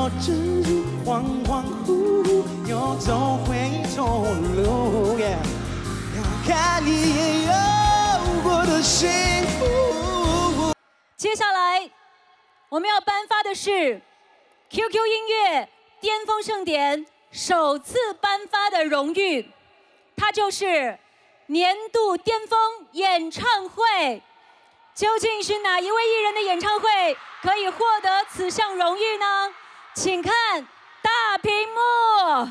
要珍珠恍恍惚惚，又走回头路。要看你也有我的幸福。接下来我们要颁发的是 QQ 音乐巅峰盛典首次颁发的荣誉，它就是年度巅峰演唱会。究竟是哪一位艺人的演唱会可以获得此项荣誉呢？请看大屏幕。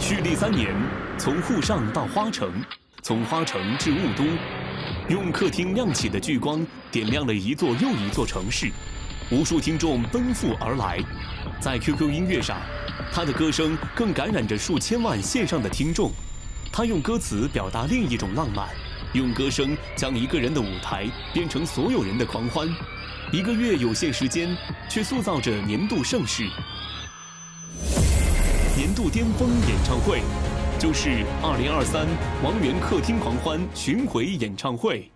蓄力三年，从沪上到花城，从花城至雾都，用客厅亮起的聚光点亮了一座又一座城市，无数听众奔赴而来，在 QQ 音乐上。他的歌声更感染着数千万线上的听众，他用歌词表达另一种浪漫，用歌声将一个人的舞台变成所有人的狂欢。一个月有限时间，却塑造着年度盛世。年度巅峰演唱会，就是2023王源客厅狂欢巡回演唱会。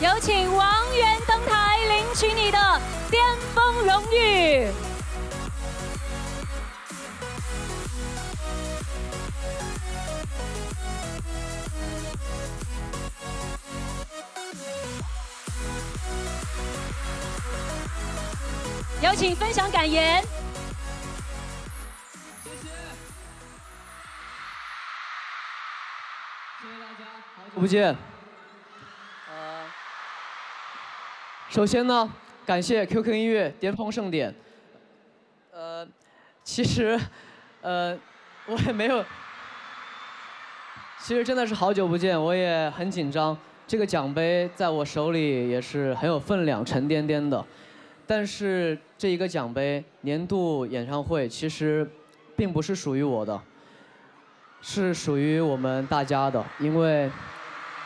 有请王源登台领取你的巅峰荣誉。有请分享感言。谢谢，谢谢大家，好久不见。呃首先呢，感谢 QQ 音乐巅峰盛典。呃，其实，呃，我也没有，其实真的是好久不见，我也很紧张。这个奖杯在我手里也是很有分量、沉甸甸的。但是这一个奖杯，年度演唱会其实并不是属于我的，是属于我们大家的，因为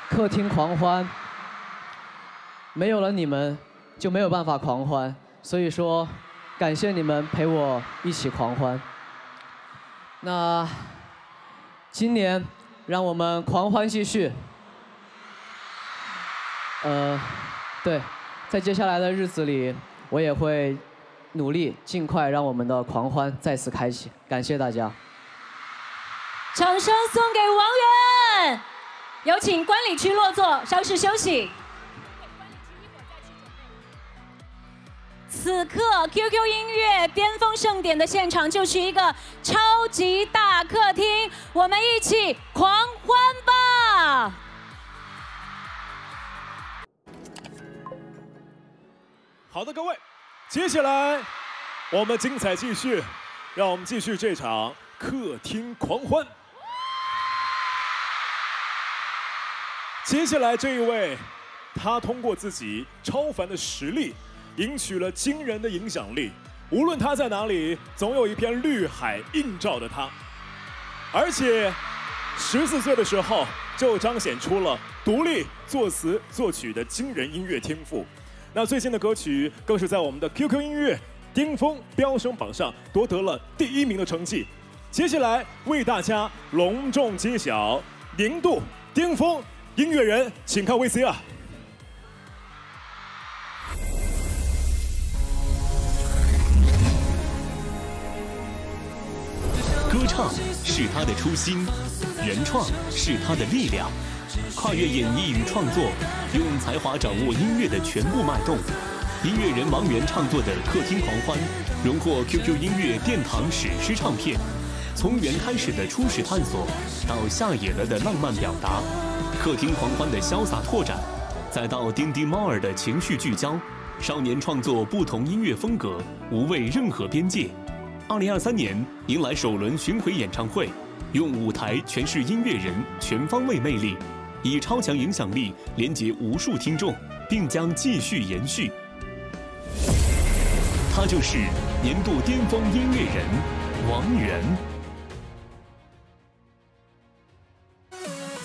客厅狂欢。没有了你们，就没有办法狂欢。所以说，感谢你们陪我一起狂欢。那今年，让我们狂欢继续。呃，对，在接下来的日子里，我也会努力，尽快让我们的狂欢再次开启。感谢大家。掌声送给王源，有请观礼区落座，稍事休息。此刻，QQ 音乐巅峰盛典的现场就是一个超级大客厅，我们一起狂欢吧！好的，各位，接下来我们精彩继续，让我们继续这场客厅狂欢。接下来这一位，他通过自己超凡的实力。赢取了惊人的影响力，无论他在哪里，总有一片绿海映照着他。而且，十四岁的时候就彰显出了独立作词作曲的惊人音乐天赋。那最新的歌曲更是在我们的 QQ 音乐巅峰飙升榜上夺得了第一名的成绩。接下来为大家隆重揭晓年度巅峰音乐人，请看 VCR。歌唱是他的初心，原创是他的力量，跨越演绎与创作，用才华掌握音乐的全部脉动。音乐人王源创作的《客厅狂欢》，荣获 QQ 音乐殿堂史诗唱片。从原开始的初始探索，到下野了的浪漫表达，《客厅狂欢》的潇洒拓展，再到丁丁猫儿的情绪聚焦，少年创作不同音乐风格，无畏任何边界。二零二三年迎来首轮巡回演唱会，用舞台诠释音乐人全方位魅力，以超强影响力连接无数听众，并将继续延续。他就是年度巅峰音乐人王源。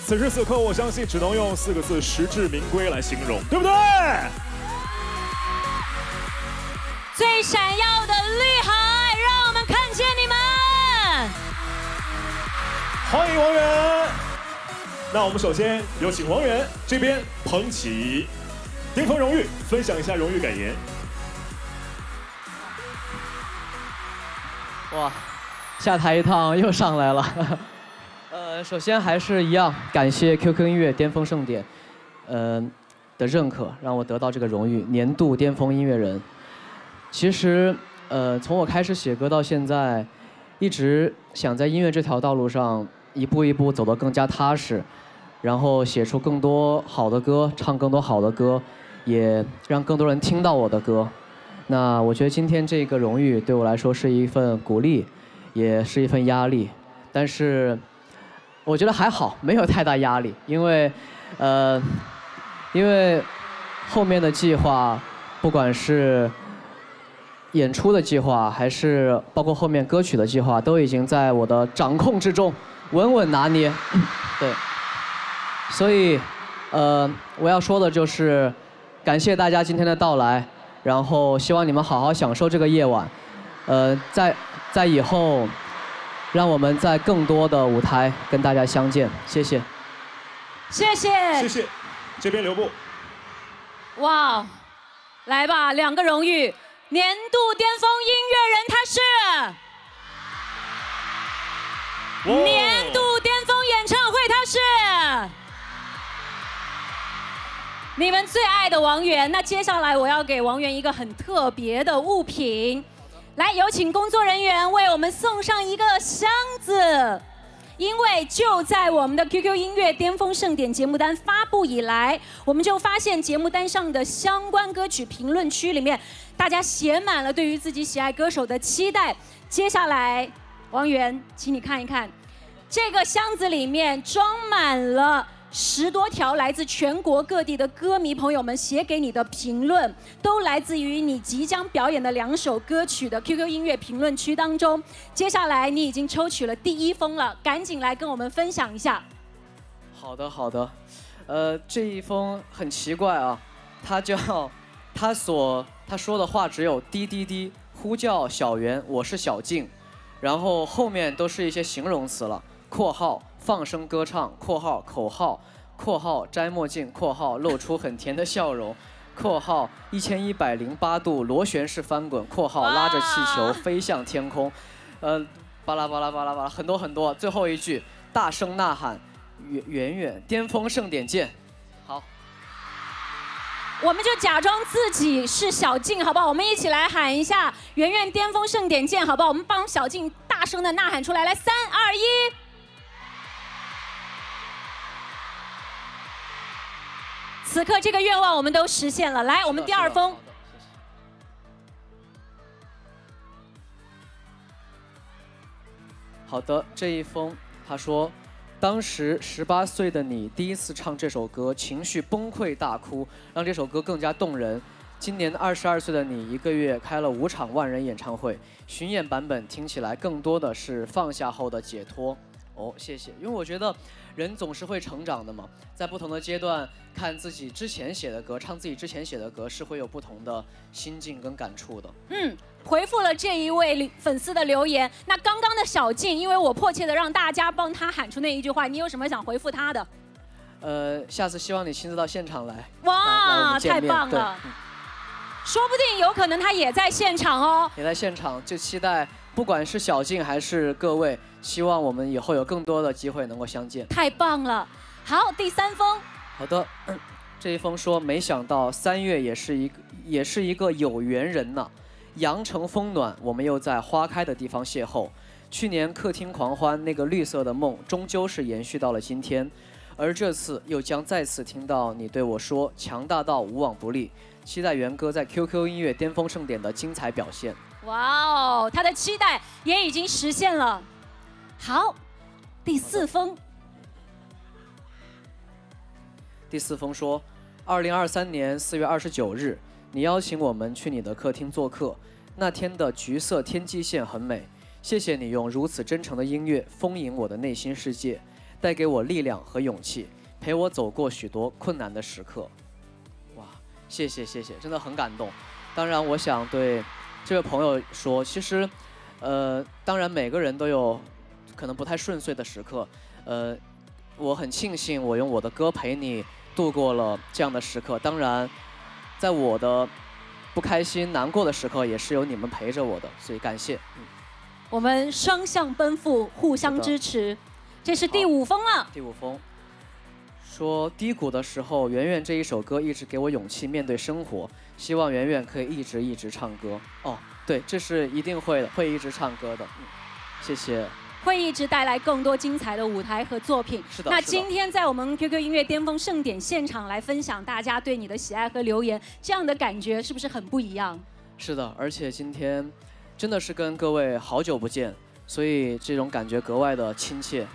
此时此刻，我相信只能用四个字“实至名归”来形容，对不对？最闪耀的绿海。让我们看见你们欢迎王源，那我们首先有请王源这边捧起巅峰荣誉，分享一下荣誉感言。哇，下台一趟又上来了。呃，首先还是一样，感谢 QQ 音乐巅峰盛典，呃的认可，让我得到这个荣誉，年度巅峰音乐人。其实，呃，从我开始写歌到现在，一直想在音乐这条道路上一步一步走得更加踏实，然后写出更多好的歌，唱更多好的歌，也让更多人听到我的歌。那我觉得今天这个荣誉对我来说是一份鼓励，也是一份压力。但是我觉得还好，没有太大压力，因为，呃，因为后面的计划，不管是演出的计划，还是包括后面歌曲的计划，都已经在我的掌控之中，稳稳拿捏。对，所以，呃，我要说的就是，感谢大家今天的到来。然后希望你们好好享受这个夜晚，呃，在在以后，让我们在更多的舞台跟大家相见，谢谢。谢谢。谢谢，这边留步。哇，来吧，两个荣誉，年度巅峰音乐人他是，你们最爱的王源，那接下来我要给王源一个很特别的物品，来有请工作人员为我们送上一个箱子。因为就在我们的 QQ 音乐巅峰盛典节目单发布以来，我们就发现节目单上的相关歌曲评论区里面，大家写满了对于自己喜爱歌手的期待。接下来，王源，请你看一看，这个箱子里面装满了十多条来自全国各地的歌迷朋友们写给你的评论，都来自于你即将表演的两首歌曲的 QQ 音乐评论区当中。接下来你已经抽取了第一封了，赶紧来跟我们分享一下。好的，好的。呃，这一封很奇怪啊，他叫他所他说的话只有滴滴滴呼叫小圆，我是小静，然后后面都是一些形容词了，括号放声歌唱，括号口号，括号摘墨镜，括号露出很甜的笑容。括号一千一百零八度螺旋式翻滚，括号拉着气球飞向天空，呃，巴拉巴拉巴拉巴拉，很多很多。最后一句，大声呐喊，远远远，巅峰盛典见。好，我们就假装自己是小静，好不好？我们一起来喊一下“圆圆巅峰盛典见”，好不好？我们帮小静大声的呐喊出来，来，三二一。此刻这个愿望我们都实现了，来，我们第二封好。的，这一封他说，当时十八岁的你第一次唱这首歌，情绪崩溃大哭，让这首歌更加动人。今年二十二岁的你，一个月开了五场万人演唱会，巡演版本听起来更多的是放下后的解脱。哦，谢谢，因为我觉得人总是会成长的嘛，在不同的阶段看自己之前写的歌，唱自己之前写的歌，是会有不同的心境跟感触的。嗯，回复了这一位粉丝的留言。那刚刚的小静，因为我迫切的让大家帮他喊出那一句话，你有什么想回复他的？呃，下次希望你亲自到现场来。来来我哇，太棒了！嗯说不定有可能他也在现场哦。也在现场，就期待不管是小静还是各位，希望我们以后有更多的机会能够相见。太棒了！好，第三封，好的，这一封说，没想到三月也是一个也是一个有缘人呐，阳城风暖，我们又在花开的地方邂逅。去年客厅狂欢那个绿色的梦，终究是延续到了今天，而这次又将再次听到你对我说，强大到无往不利。期待元哥在 QQ 音乐巅峰盛典的精彩表现。哇哦，他的期待也已经实现了。好，第四封，第四封说，二零二三年四月二十九日，你邀请我们去你的客厅做客，那天的橘色天际线很美。谢谢你用如此真诚的音乐丰盈我的内心世界，带给我力量和勇气，陪我走过许多困难的时刻。哇，谢谢谢谢，真的很感动。当然，我想对这位朋友说，其实，呃，当然每个人都有可能不太顺遂的时刻，呃，我很庆幸我用我的歌陪你度过了这样的时刻。当然，在我的不开心、难过的时刻，也是有你们陪着我的，所以感谢。嗯，我们双向奔赴，互相支持。这是第五封了。第五封说低谷的时候，圆圆这一首歌一直给我勇气面对生活。希望圆圆可以一直一直唱歌。哦，对，这是一定会的，会一直唱歌的。嗯，谢谢。会一直带来更多精彩的舞台和作品。是的。那今天在我们 QQ 音乐巅峰盛典现场来分享大家对你的喜爱和留言，这样的感觉是不是很不一样？是的，而且今天真的是跟各位好久不见，所以这种感觉格外的亲切。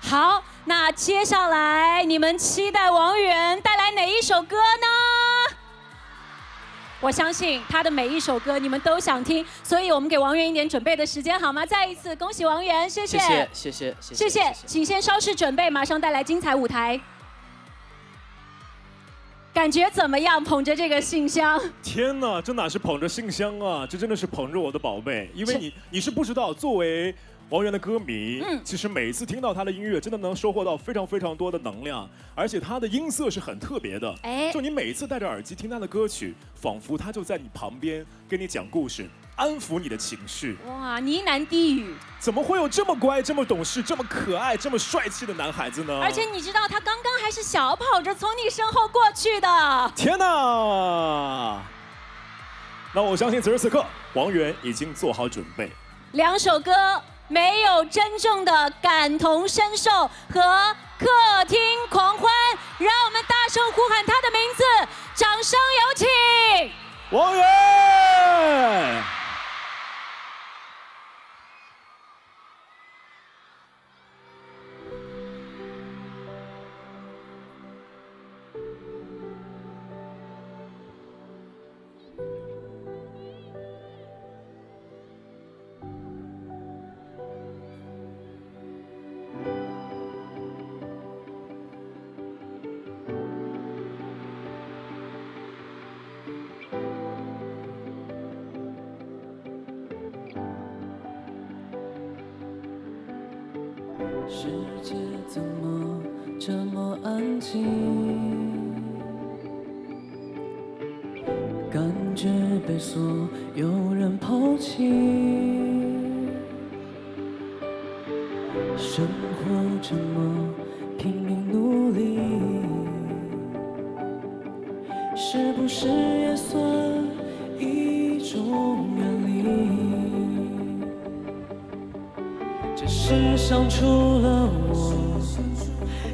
好，那接下来你们期待王源带来哪一首歌呢？我相信他的每一首歌你们都想听，所以我们给王源一点准备的时间好吗？再一次恭喜王源，谢谢，谢谢，谢谢，谢谢，请先稍事准备，马上带来精彩舞台。感觉怎么样？捧着这个信箱？天哪，这哪是捧着信箱啊？这真的是捧着我的宝贝，因为你你是不知道，作为。王源的歌迷，嗯，其实每次听到他的音乐，真的能收获到非常非常多的能量，而且他的音色是很特别的，哎，就你每次戴着耳机听他的歌曲，仿佛他就在你旁边跟你讲故事，安抚你的情绪。哇，呢喃低语，怎么会有这么乖、这么懂事、这么可爱、这么帅气的男孩子呢？而且你知道他刚刚还是小跑着从你身后过去的。天哪！那我相信此时此刻，王源已经做好准备，两首歌。没有真正的感同身受和客厅狂欢，让我们大声呼喊他的名字，掌声有请，王源。世界怎么这么安静？感觉被所有人抛弃。生活这么拼命努力，是不是也算上除了我，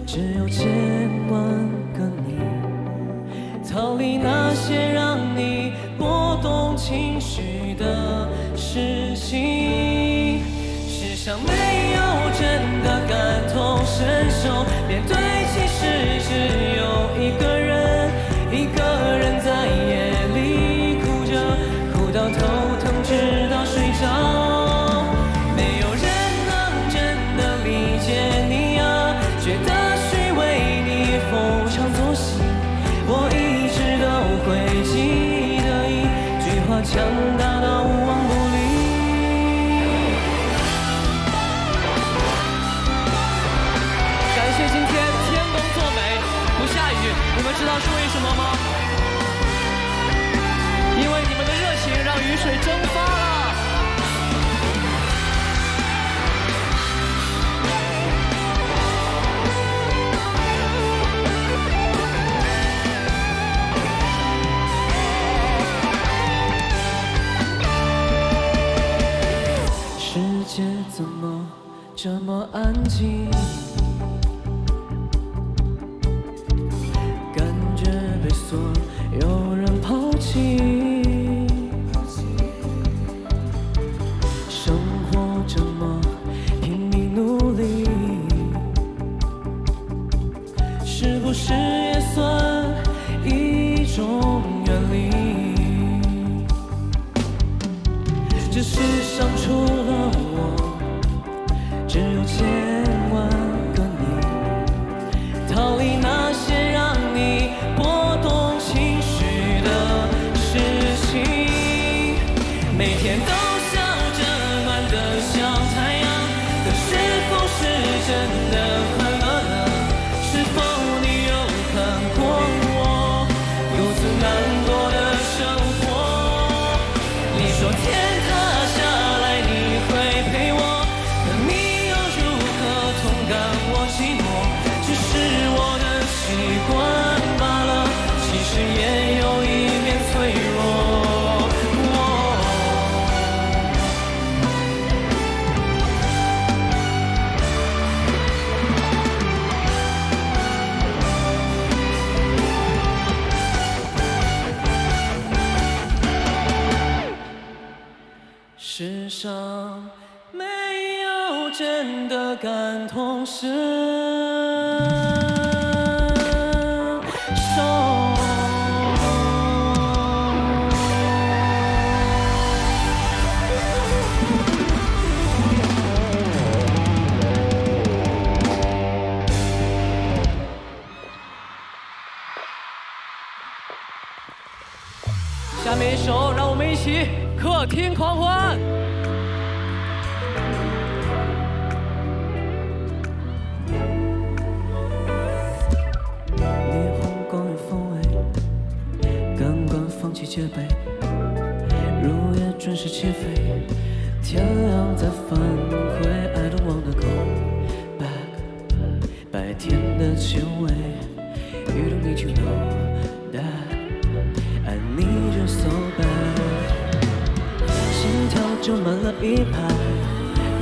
只有千万个你。逃离那些让你波动情绪的事情。世上没有真的感同身受，面对吗？因为你们的热情让雨水蒸感同身受。下面一首，让我们一起客厅狂欢。戒备，入夜准时起飞，天亮再返回。I don't wanna go back，白天的气味，You don't need to know that，I need you so bad，心跳就慢了一拍，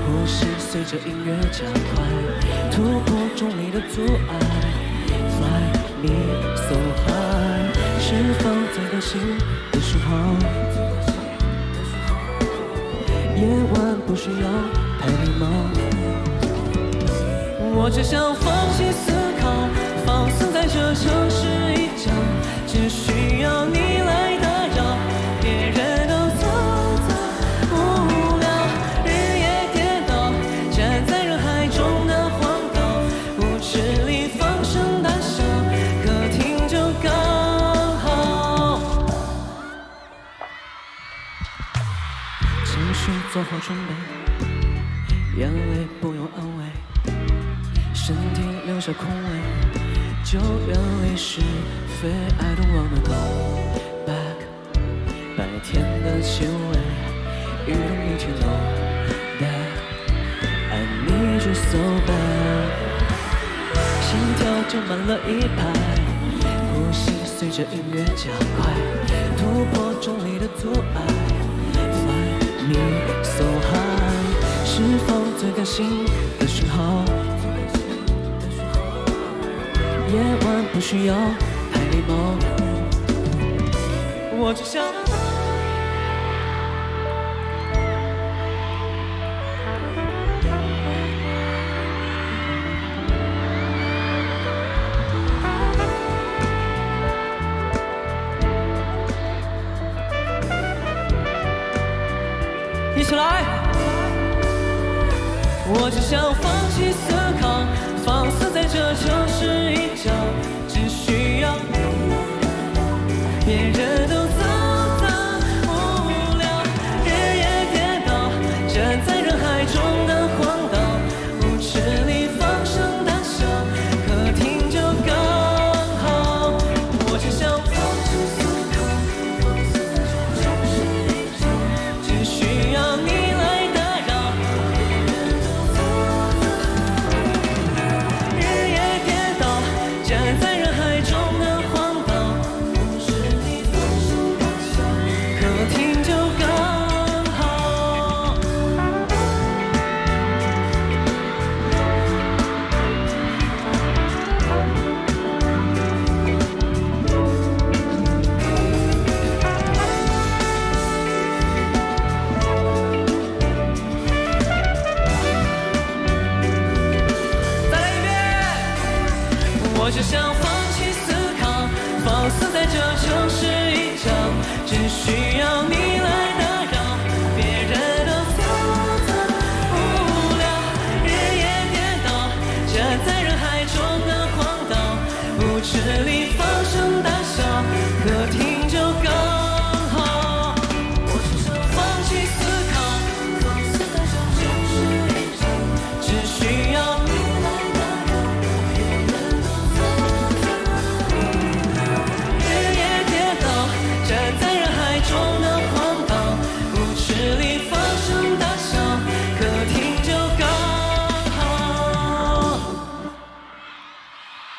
呼吸随着音乐加快，突破重力的阻碍。Fly me so high，是否在高兴的时候。夜晚不需要太礼貌，我只想放弃思考，放肆在这城市一角，只需要你来非。I don't wanna go back，白天的气味，You don't need to know that，I need you so bad，心跳就慢了一拍，呼吸随着音乐加快，突破重力的阻碍。Fly me so high，释放最感性的讯号。夜晚不需要太礼貌，我只想。一起来！我只想放弃思考，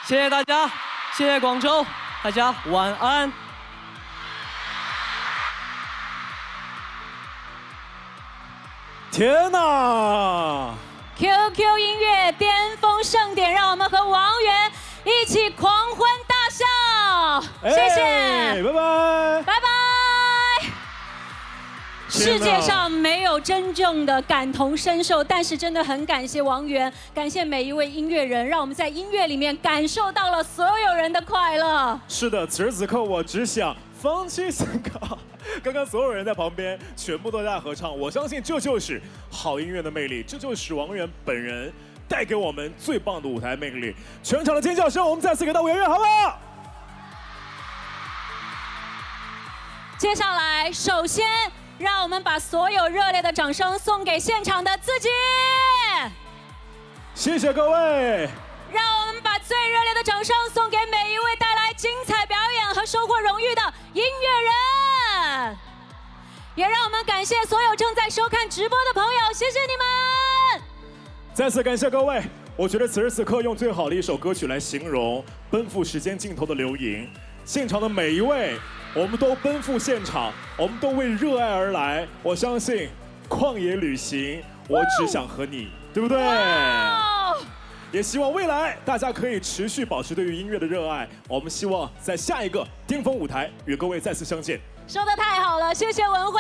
谢谢大家，谢谢广州，大家晚安。天哪！QQ 音乐巅峰盛典，让我们和王源一起狂欢大笑。谢哎谢，拜拜。拜拜。世界上没有真正的感同身受，但是真的很感谢王源，感谢每一位音乐人，让我们在音乐里面感受到了所有人的快乐。是的，此时此刻我只想放弃思考。刚刚所有人在旁边全部都在合唱，我相信这就是好音乐的魅力，这就是王源本人带给我们最棒的舞台魅力。全场的尖叫声，我们再次给到圆圆，好不好？接下来，首先让我们把所有热烈的掌声送给现场的自己，谢谢各位。让我们把最热烈的掌声送给每一位带来精彩表演和收获荣誉的音乐人，也让我们感谢所有正在收看直播的朋友，谢谢你们。再次感谢各位，我觉得此时此刻用最好的一首歌曲来形容奔赴时间尽头的流萤。现场的每一位，我们都奔赴现场，我们都为热爱而来。我相信，旷野旅行，我只想和你，对不对？哦，也希望未来大家可以持续保持对于音乐的热爱。我们希望在下一个巅峰舞台与各位再次相见。说的太好了，谢谢文辉。